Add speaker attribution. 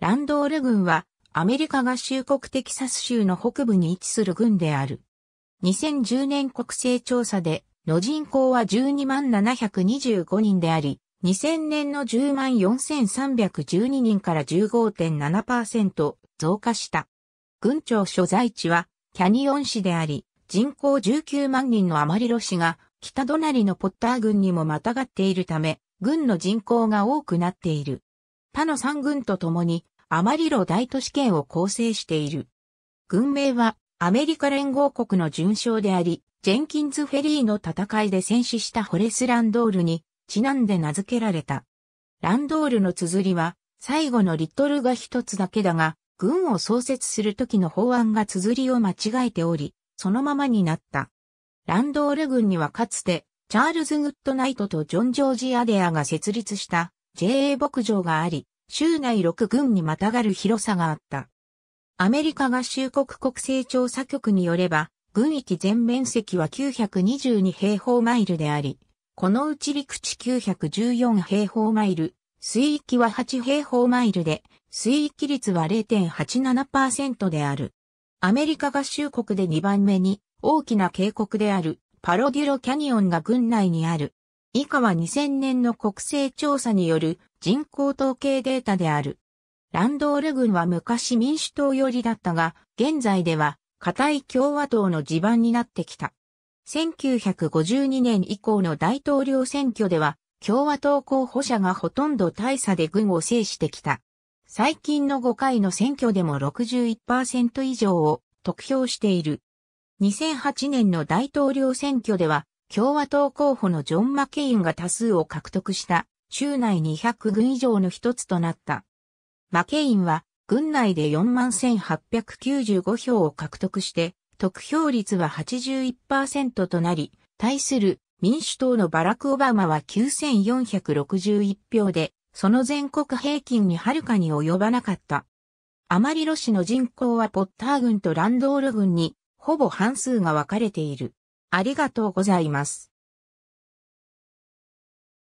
Speaker 1: ランドール郡はアメリカ合衆国テキサス州の北部に位置する郡である。2010年国勢調査での人口は12万725人であり、2000年の10万4312人から15.7%増加した。郡庁所在地はキャニオン市であり、人口19万人のアマリロ市が北隣のポッター郡にもまたがっているため、郡の人口が多くなっている。他の3郡と共にアマリロ大都市圏を構成している。郡名はアメリカ連合国の準将であり、ジェンキンズフェリーの戦いで戦死したホレス・ランドールにちなんで名付けられた。ランドールの綴りは最後のリトルが一つだけだが、郡を創設する時の法案が綴りを間違えており、そのままになった。ランドール郡にはかつて、チャールズ・グッドナイトとジョン・ジョージ・アデアが設立した JA 牧場があり、州内6軍にまたがる広さがあった。アメリカ合衆国国勢調査局によれば、軍域全面積は922平方マイルであり、このうち陸地914平方マイル、水域は8平方マイルで、水域率は0.87%である。アメリカ合衆国で2番目に大きな渓谷であるパロデュロキャニオンが軍内にある。以下は2000年の国勢調査による人口統計データである。ランドール軍は昔民主党寄りだったが、現在では、固い共和党の地盤になってきた。1952年以降の大統領選挙では、共和党候補者がほとんど大差で軍を制してきた。最近の5回の選挙でも61%以上を得票している。2008年の大統領選挙では、共和党候補のジョン・マケインが多数を獲得した州内200軍以上の一つとなった。マケインは軍内で41,895票を獲得して、得票率は81%となり、対する民主党のバラク・オバマは9,461票で、その全国平均にはるかに及ばなかった。アマリロ市の人口はポッター郡とランドール郡にほぼ半数が分かれている。ありがとうございます。